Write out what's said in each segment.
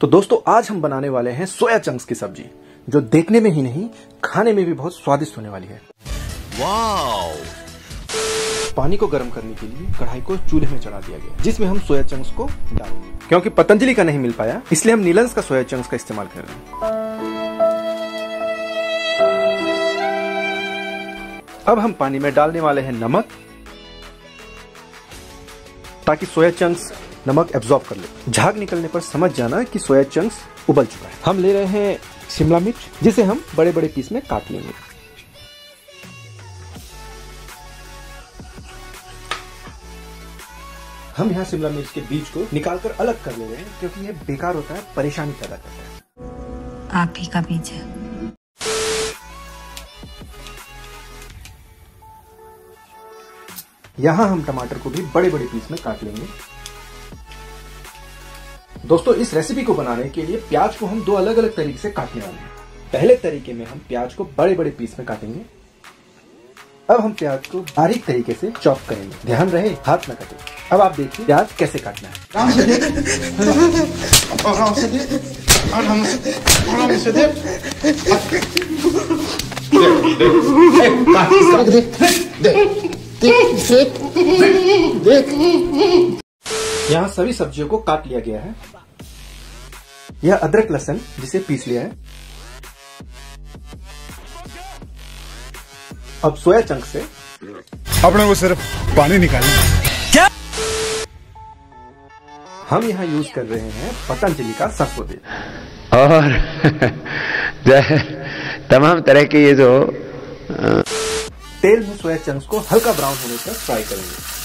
तो दोस्तों आज हम बनाने वाले हैं सोया चंक्स की सब्ज़ी जो देखने में ही नहीं खाने में भी बहुत स्वादिष्ट होने वाली है। पानी को गर्म करने के लिए कढ़ाई को चूल्हे में चढ़ा दिया गया जिसमें हम सोया चंक्स को डालेंगे। क्योंकि पतंजलि का नहीं मिल पाया इसलिए हम नीलंस का सोया चंक्स का इस्तेमाल कर रहे हैं। अब हम पानी में डालने वाले हैं नमक ताकि सोया चंक्स नमक एब्जॉर्ब कर ले। झाग निकलने पर समझ जाना कि सोया चंक्स उबल चुका है। हम ले रहे हैं शिमला मिर्च जिसे हम बड़े बड़े पीस में काट लेंगे। हम यहाँ शिमला मिर्च के बीज को निकालकर अलग कर ले रहे हैं क्योंकि ये बेकार होता है परेशानी पैदा करता है। आप ही का बीज है। यहाँ हम टमाटर को भी बड़े बड़े पीस में काट लेंगे। दोस्तों इस रेसिपी को बनाने के लिए प्याज को हम दो अलग अलग तरीके से काटने वाले हैं। पहले तरीके में हम प्याज को बड़े बड़े पीस में काटेंगे। अब हम प्याज को बारीक तरीके से चॉप करेंगे। ध्यान रहे हाथ न कटे। अब आप देखिए प्याज कैसे काटना है। आराम से दे। आराम से दे। आराम से दे। आराम से दे। देख देख देख। यहाँ सभी सब्जियों को काट लिया गया है। यह अदरक लहसन जिसे पीस लिया है। अब सोया चंक से। अपने को सिर्फ़ पानी निकालना क्या? हम यहाँ यूज़ कर रहे हैं पतंजलि का सरसों तेल। और तमाम तरह के ये जो तेल में सोया चंक्स को हल्का ब्राउन होने तक फ्राई करेंगे।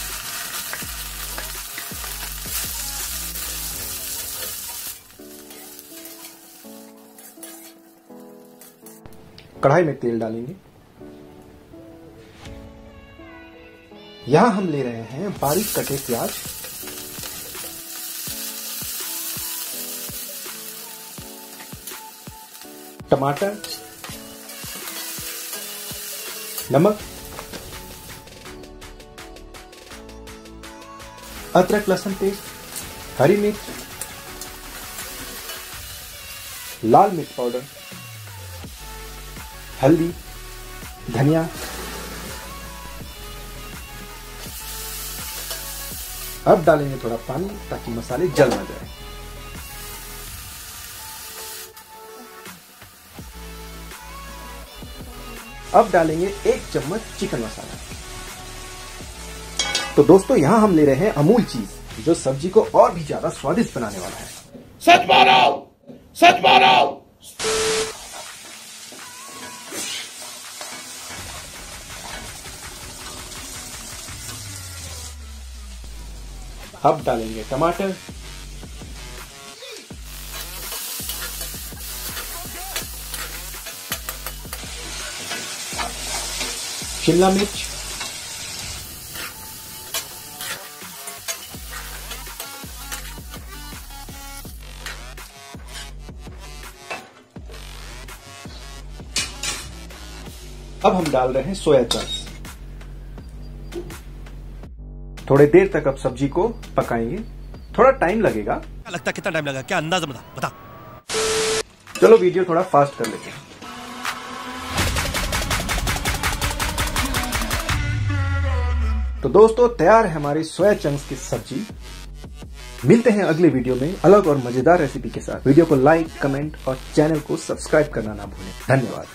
कढ़ाई में तेल डालेंगे। यहाँ हम ले रहे हैं बारीक कटे प्याज। टमाटर। नमक। अदरक, लहसुन पेस्ट। हरी मिर्च। लाल मिर्च पाउडर। हल्दी, धनिया। अब डालेंगे थोड़ा पानी ताकि मसाले जल ना जाए। अब डालेंगे एक चम्मच चिकन मसाला। तो दोस्तों, यहाँ हम ले रहे हैं अमूल चीज़, जो सब्ज़ी को और भी ज़्यादा स्वादिष्ट बनाने वाला है। सच मारो सच मारो अब डालेंगे टमाटर। शिमला मिर्च। अब हम डाल रहे हैं सोया चंक्स थोड़ी देर तक अब सब्ज़ी को पकाएँगे। थोड़ा टाइम लगेगा। क्या लगता है कितना टाइम लगा क्या अंदाज़ा बता बता। चलो वीडियो थोड़ा फास्ट कर लेते हैं। तो दोस्तों तैयार है हमारी सोया चंक्स की सब्ज़ी। मिलते हैं अगले वीडियो में अलग और मज़ेदार रेसिपी के साथ। वीडियो को लाइक कमेंट और चैनल को सब्सक्राइब करना ना भूलें। धन्यवाद।